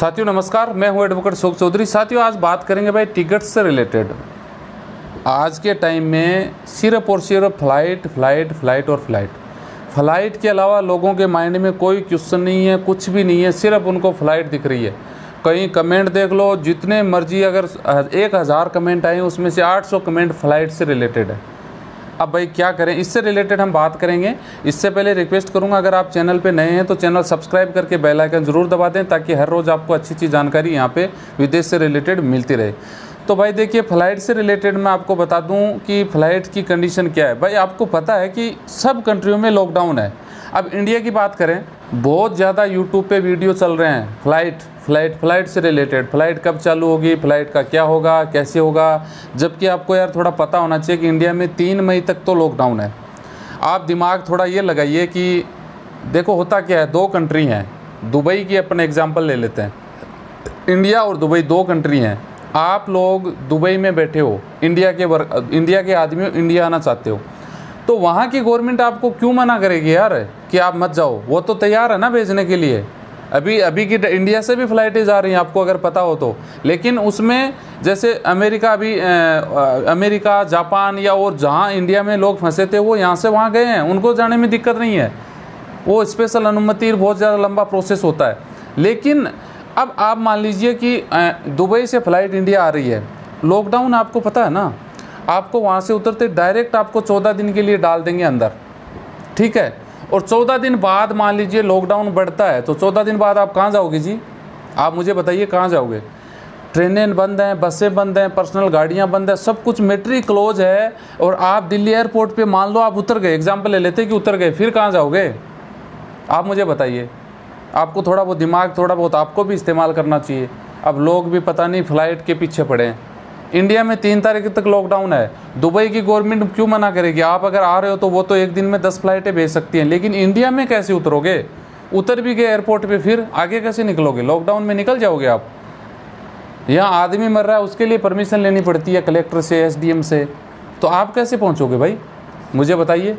साथियों, नमस्कार। मैं हूँ एडवोकेट शोक चौधरी। साथियों, आज बात करेंगे भाई टिकट से रिलेटेड आज के टाइम में सिर्फ़ और सिर्फ़ फ़्लाइट फ़्लाइट फ़्लाइट और फ़्लाइट फ़्लाइट के अलावा लोगों के माइंड में कोई क्वेश्चन नहीं है, कुछ भी नहीं है, सिर्फ़ उनको फ़्लाइट दिख रही है। कहीं कमेंट देख लो, जितने मर्ज़ी अगर एक हज़ार कमेंट आए, उसमें से 800 कमेंट फ़्लाइट से रिलेटेड है। अब भाई क्या करें? इससे रिलेटेड हम बात करेंगे। इससे पहले रिक्वेस्ट करूँगा, अगर आप चैनल पे नए हैं तो चैनल सब्सक्राइब करके बेल आइकन ज़रूर दबा दें, ताकि हर रोज़ आपको अच्छी अच्छी जानकारी यहाँ पे विदेश से रिलेटेड मिलती रहे। तो भाई देखिए फ़्लाइट से रिलेटेड मैं आपको बता दूँ कि फ़्लाइट की कंडीशन क्या है। भाई आपको पता है कि सब कंट्रियों में लॉकडाउन है। अब इंडिया की बात करें बहुत ज़्यादा यूट्यूब पे वीडियो चल रहे हैं। फ़्लाइट फ़्लाइट फ़्लाइट से रिलेटेड फ़्लाइट कब चालू होगी? फ़्लाइट का क्या होगा? कैसे होगा? जबकि आपको यार थोड़ा पता होना चाहिए कि इंडिया में तीन मई तक तो लॉकडाउन है। आप दिमाग थोड़ा ये लगाइए कि देखो होता क्या है, दो कंट्री हैं। दुबई की अपने एग्ज़ाम्पल ले लेते हैं। इंडिया और दुबई दो कंट्री हैं। आप लोग दुबई में बैठे हो। इंडिया के वर्क इंडिया के आदमी इंडिया आना चाहते हो। तो वहाँ की गवर्नमेंट आपको क्यों मना करेगी यार कि आप मत जाओ? वो तो तैयार है ना भेजने के लिए। अभी अभी की इंडिया से भी फ़्लाइटें जा रही हैं, आपको अगर पता हो तो। लेकिन उसमें जैसे अमेरिका अभी अमेरिका, जापान या और जहाँ इंडिया में लोग फंसे थे, वो यहाँ से वहाँ गए हैं। उनको जाने में दिक्कत नहीं है। वो स्पेशल अनुमति बहुत ज़्यादा लंबा प्रोसेस होता है। लेकिन अब आप मान लीजिए कि दुबई से फ़्लाइट इंडिया आ रही है। लॉकडाउन आपको पता है ना? आपको वहाँ से उतरते डायरेक्ट आपको चौदह दिन के लिए डाल देंगे अंदर। ठीक है? और चौदह दिन बाद मान लीजिए लॉकडाउन बढ़ता है तो चौदह दिन बाद आप कहाँ जाओगे जी? आप मुझे बताइए कहाँ जाओगे? ट्रेनें बंद हैं, बसें बंद हैं पर्सनल गाड़ियाँ बंद हैं, सब कुछ मेट्री क्लोज है, और आप दिल्ली एयरपोर्ट पे मान लो आप उतर गए एग्ज़ाम्पल ले लेते कि उतर गए, फिर कहाँ जाओगे? आप मुझे बताइए। आपको थोड़ा बहुत दिमाग, थोड़ा बहुत आपको भी इस्तेमाल करना चाहिए। अब लोग भी पता नहीं फ़्लाइट के पीछे पड़े हैं। इंडिया में तीन तारीख तक लॉकडाउन है। दुबई की गवर्नमेंट क्यों मना करेगी? आप अगर आ रहे हो तो वो तो एक दिन में दस फ्लाइटें भेज सकती हैं। लेकिन इंडिया में कैसे उतरोगे? उतर भी गए एयरपोर्ट पे, फिर आगे कैसे निकलोगे? लॉकडाउन में निकल जाओगे आप। यहाँ आदमी मर रहा है, उसके लिए परमिशन लेनी पड़ती है कलेक्टर से एसडीएम से। तो आप कैसे पहुँचोगे भाई? मुझे बताइए।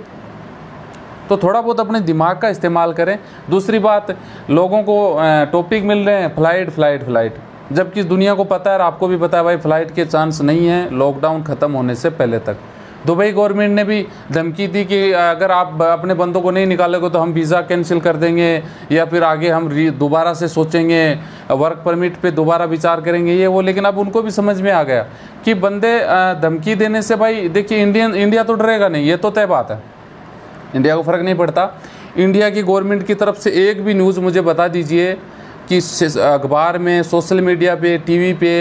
तो थोड़ा बहुत अपने दिमाग का इस्तेमाल करें। दूसरी बात, लोगों को टॉपिक मिल रहे हैं फ़्लाइट फ़्लाइट फ़्लाइट जबकि इस दुनिया को पता है और आपको भी पता है भाई फ़्लाइट के चांस नहीं है लॉकडाउन ख़त्म होने से पहले तक। दुबई गवर्नमेंट ने भी धमकी दी कि अगर आप अपने बंदों को नहीं निकालोगे तो हम वीज़ा कैंसिल कर देंगे, या फिर आगे हम दोबारा से सोचेंगे वर्क परमिट पे दोबारा विचार करेंगे, ये वो। लेकिन अब उनको भी समझ में आ गया कि बंदे धमकी देने से भाई, देखिए इंडियन इंडिया तो डरेगा नहीं, ये तो तय बात है। इंडिया को फ़र्क नहीं पड़ता। इंडिया की गवर्नमेंट की तरफ़ से एक भी न्यूज़ मुझे बता दीजिए कि अखबार में, सोशल मीडिया पे, टीवी पे,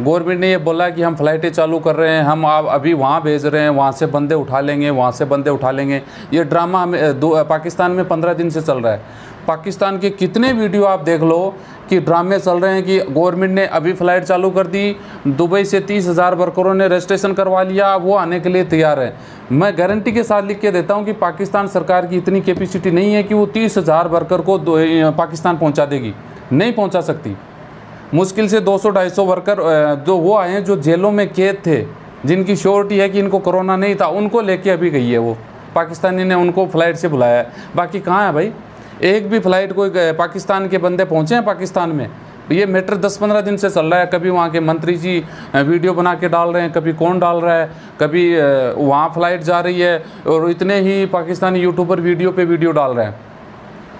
गवर्नमेंट ने ये बोला कि हम फ़्लाइटें चालू कर रहे हैं, हम आप अभी वहाँ भेज रहे हैं, वहाँ से बंदे उठा लेंगे, वहाँ से बंदे उठा लेंगे। ये ड्रामा हमें पाकिस्तान में पंद्रह दिन से चल रहा है। पाकिस्तान के कितने वीडियो आप देख लो कि ड्रामे चल रहे हैं कि गवर्नमेंट ने अभी फ़्लाइट चालू कर दी, दुबई से तीस हज़ार वर्करों ने रजिस्ट्रेशन करवा लिया, वो आने के लिए तैयार है। मैं गारंटी के साथ लिख के देता हूँ कि पाकिस्तान सरकार की इतनी कैपेसिटी नहीं है कि वो तीस हज़ार वर्कर को पाकिस्तान पहुँचा देगी। नहीं पहुँचा सकती। मुश्किल से 200-250 वर्कर जो वो आए हैं, जो जेलों में कैद थे, जिनकी श्योरिटी है कि इनको कोरोना नहीं था, उनको लेके अभी गई है वो। पाकिस्तानी ने उनको फ़्लाइट से बुलाया है। बाकी कहाँ है भाई? एक भी फ़्लाइट कोई पाकिस्तान के बंदे पहुँचे हैं पाकिस्तान में? ये मैटर दस पंद्रह दिन से चल रहा है। कभी वहाँ के मंत्री जी वीडियो बना के डाल रहे हैं, कभी कौन डाल रहा है? कभी वहाँ फ़्लाइट जा रही है और इतने ही पाकिस्तानी यूट्यूबर वीडियो पे वीडियो डाल रहे हैं।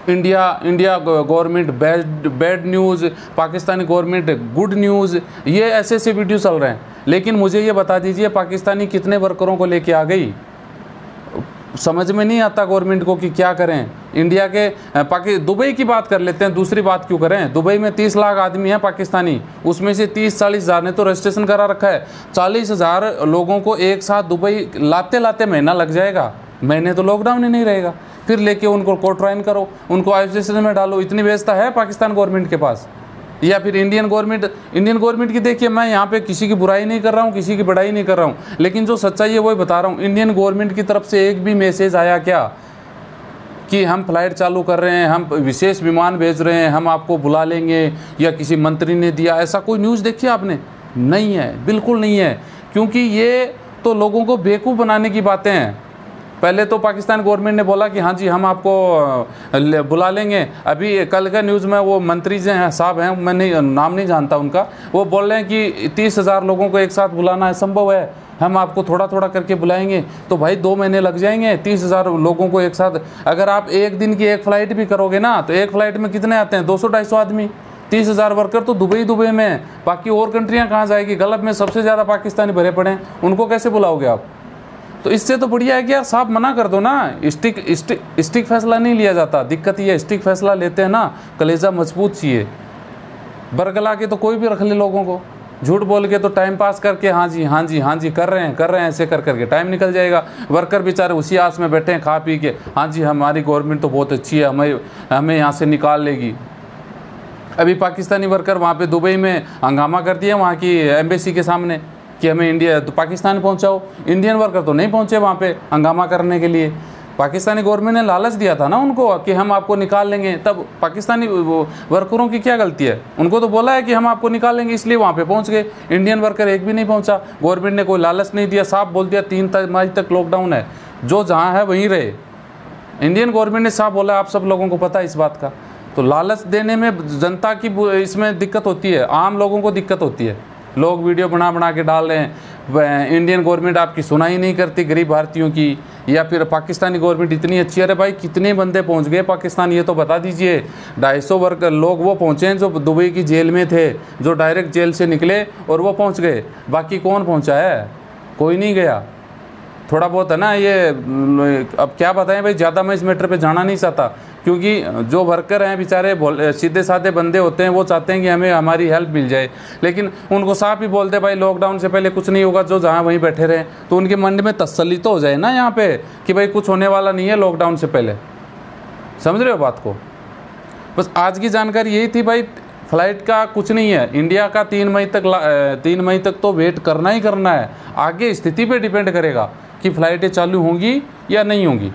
India India government bad bad news Pakistani government good news ये ऐसे ऐसे वीडियो चल रहे हैं। लेकिन मुझे ये बता दीजिए, पाकिस्तानी कितने वर्करों को लेके आ गई? समझ में नहीं आता गवर्नमेंट को कि क्या करें। इंडिया के पाकि, दुबई की बात कर लेते हैं, दूसरी बात क्यों करें? दुबई में तीस लाख आदमी हैं पाकिस्तानी। उसमें से तीस, चालीस हज़ार ने तो रजिस्ट्रेशन करा रखा है। चालीस हज़ार लोगों को एक साथ दुबई लाते लाते महीना लग जाएगा। महीने तो लॉकडाउन ही नहीं रहेगा। फिर लेके उनको कोर्ट ट्राइन करो, उनको आइसोलेशन में डालो। इतनी व्यवस्था है पाकिस्तान गवर्नमेंट के पास? या फिर इंडियन गवर्नमेंट इंडियन गवर्नमेंट की देखिए, मैं यहाँ पे किसी की बुराई नहीं कर रहा हूँ, किसी की बड़ाई नहीं कर रहा हूँ, लेकिन जो सच्चाई है वही बता रहा हूँ। इंडियन गवर्नमेंट की तरफ़ से एक भी मैसेज आया क्या? कि हम फ़्लाइट चालू कर रहे हैं, हम विशेष विमान भेज रहे हैं, हम आपको बुला लेंगे, या किसी मंत्री ने दिया। ऐसा कोई न्यूज़ देखी आपने? नहीं है, बिल्कुल नहीं है। क्योंकि ये तो लोगों को बेवकूफ़ बनाने की बातें हैं। पहले तो पाकिस्तान गवर्नमेंट ने बोला कि हाँ जी, हम आपको बुला लेंगे। अभी कल का न्यूज़ में वो मंत्री जो हैं, साहब हैं, मैं नहीं, नाम नहीं जानता उनका। वो बोल रहे हैं कि तीस हज़ार लोगों को एक साथ बुलाना संभव है। हम आपको थोड़ा थोड़ा करके बुलाएँगे। तो भाई दो महीने लग जाएँगे, तीस हज़ार लोगों को एक साथ। अगर आप एक दिन की एक फ़्लाइट भी करोगे ना तो एक फ़्लाइट में कितने आते हैं? दो सौ, ढाई सौ आदमी। तीस हज़ार वर्कर तो दुबई दुबई में बाकी और कंट्रियाँ कहाँ जाएगी? गलत में सबसे ज़्यादा पाकिस्तानी भरे पड़े हैं। उनको कैसे बुलाओगे आप? तो इससे तो बढ़िया है कि यार साहब मना कर दो ना। स्टिक स्टिक स्टिक फैसला नहीं लिया जाता। दिक्कत ये स्टिक फैसला लेते हैं ना, कलेजा मज़बूत चाहिए। बरगला के तो कोई भी रख ले लोगों को। झूठ बोल के तो टाइम पास करके हाँ जी हाँ जी हाँ जी, कर रहे हैं, कर रहे हैं, ऐसे कर करके टाइम निकल जाएगा। वर्कर बेचारे उसी आस में बैठे हैं, खा पी के। हाँ जी, हमारी गवर्नमेंट तो बहुत अच्छी है, हमें हमें यहाँ से निकाल लेगी। अभी पाकिस्तानी वर्कर वहाँ पे दुबई में हंगामा कर दिया, वहाँ की एम्बेसी के सामने। कि हमें इंडिया तो पाकिस्तान पहुँचाओ। इंडियन वर्कर तो नहीं पहुँचे वहाँ पे हंगामा करने के लिए। पाकिस्तानी गवर्नमेंट ने लालच दिया था ना उनको कि हम आपको निकाल लेंगे। तब पाकिस्तानी वर्करों की क्या गलती है? उनको तो बोला है कि हम आपको निकाल लेंगे, इसलिए वहाँ पे पहुँच गए। इंडियन वर्कर एक भी नहीं पहुँचा। गवर्नमेंट ने कोई लालच नहीं दिया। साफ़ बोल दिया, तीन मार्च तक लॉकडाउन है। जो जहाँ है वहीं रहे। इंडियन गवर्नमेंट ने साफ़ बोला, आप सब लोगों को पता है इस बात का। तो लालच देने में जनता की इसमें दिक्कत होती है। आम लोगों को दिक्कत होती है। लोग वीडियो बना बना के डाल रहे हैं। इंडियन गवर्नमेंट आपकी सुनाई नहीं करती गरीब भारतीयों की, या फिर पाकिस्तानी गवर्नमेंट इतनी अच्छी अरे भाई कितने बंदे पहुँच गए पाकिस्तान, ये तो बता दीजिए। ढाई सौ वर्ग लोग वो पहुँचे हैं जो दुबई की जेल में थे, जो डायरेक्ट जेल से निकले और वो पहुँच गए। बाकी कौन पहुँचा है? कोई नहीं गया। थोड़ा बहुत है ना ये, अब क्या बताएँ भाई, ज़्यादा मैं इस मैटर पे जाना नहीं चाहता। क्योंकि जो वर्कर हैं, बेचारे सीधे साधे बंदे होते हैं, वो चाहते हैं कि हमें हमारी हेल्प मिल जाए। लेकिन उनको साफ़ ही बोलते भाई लॉकडाउन से पहले कुछ नहीं होगा, जो जहाँ वहीं बैठे रहें। तो उनके मन में तसली तो हो जाए ना यहाँ पे, कि भाई, कुछ होने वाला नहीं है लॉकडाउन से पहले। समझ रहे हो बात को? बस आज की जानकारी यही थी, भाई, फ़्लाइट का कुछ नहीं है। इंडिया का तीन मई तक तीन मई तक तो वेट करना ही करना है। आगे स्थिति पे डिपेंड करेगा कि फ़्लाइटें चालू होंगी या नहीं होंगी।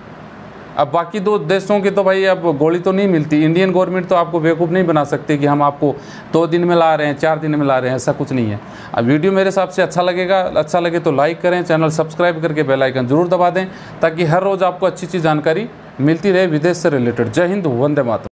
अब बाकी दो देशों की तो भाई अब गोली तो नहीं मिलती। इंडियन गवर्नमेंट तो आपको बेवकूफ़ नहीं बना सकती कि हम आपको दो दिन में ला रहे हैं, चार दिन में ला रहे हैं, ऐसा कुछ नहीं है। अब वीडियो मेरे हिसाब से अच्छा लगेगा अच्छा लगे तो लाइक करें चैनल सब्सक्राइब करके बेलाइकन ज़रूर दबा दें, ताकि हर रोज़ आपको अच्छी अच्छी जानकारी मिलती रहे विदेश से रिलेटेड जय हिंद, वंदे मातरम।